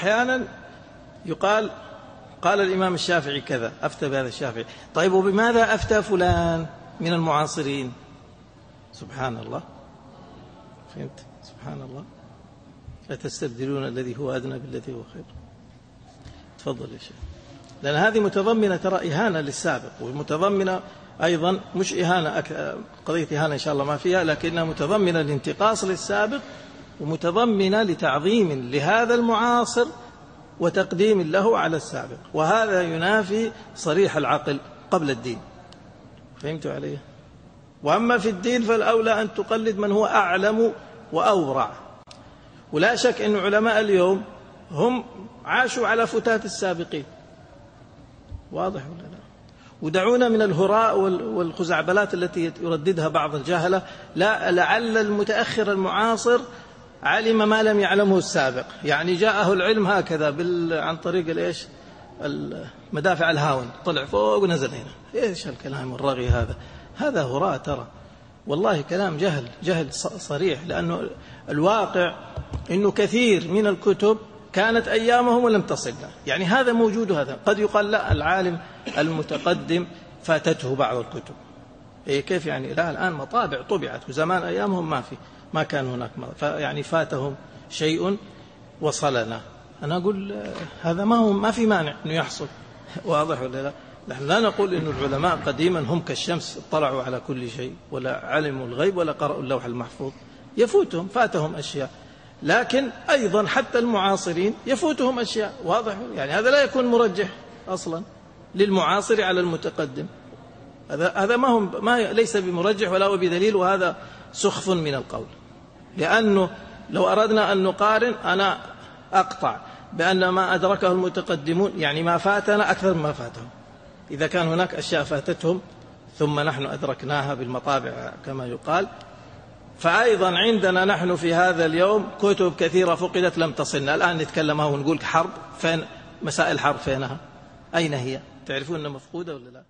أحيانا يقال قال الإمام الشافعي كذا أفتى بهذا الشافعي. طيب وبماذا أفتى فلان من المعاصرين؟ سبحان الله. فهمت؟ سبحان الله. أتستبدلون الذي هو أدنى بالذي هو خير. تفضل يا شيخ. لأن هذه متضمنة ترى إهانة للسابق ومتضمنة أيضا مش إهانة قضية إهانة إن شاء الله ما فيها لكنها متضمنة الانتقاص للسابق ومتضمنة لتعظيم لهذا المعاصر وتقديم له على السابق. وهذا ينافي صريح العقل قبل الدين. فهمت علي؟ وأما في الدين فالأولى أن تقلد من هو أعلم وأورع. ولا شك أن علماء اليوم هم عاشوا على فتات السابقين. واضح ولا لا؟ ودعونا من الهراء والخزعبلات التي يرددها بعض الجهلة. لا لعل المتأخر المعاصر علم ما لم يعلمه السابق. يعني جاءه العلم هكذا بال... عن طريق الإيش؟ مدافع الهاون. طلع فوق ونزل هنا. إيش الكلام الرغي هذا؟ هذا هراء ترى. والله كلام جهل جهل صريح. لأنه الواقع أنه كثير من الكتب كانت أيامهم ولم تصلنا يعني هذا موجود هذا قد يقال لا العالم المتقدم فاتته بعض الكتب. إيه كيف يعني؟ لا الآن مطابع طبعت وزمان أيامهم ما في ما كان هناك يعني فاتهم شيء وصلنا. أنا أقول هذا ما هو ما في مانع أنه يحصل. واضح ولا لا؟ نحن لا نقول أن العلماء قديما هم كالشمس اطلعوا على كل شيء ولا علموا الغيب ولا قرأوا اللوح المحفوظ. يفوتهم فاتهم أشياء. لكن أيضا حتى المعاصرين يفوتهم أشياء. واضح؟ يعني هذا لا يكون مرجح أصلا للمعاصر على المتقدم. هذا هذا ما هو ما ليس بمرجح ولا هو بدليل وهذا سخف من القول. لأنه لو أردنا أن نقارن أنا أقطع بأن ما أدركه المتقدمون يعني ما فاتنا أكثر مما فاتهم. إذا كان هناك أشياء فاتتهم ثم نحن أدركناها بالمطابع كما يقال. فأيضا عندنا نحن في هذا اليوم كتب كثيرة فقدت لم تصلنا. الآن نتكلم ونقول حرب فين مسائل حرب فينها؟ أين هي؟ تعرفون أنها مفقودة ولا لا؟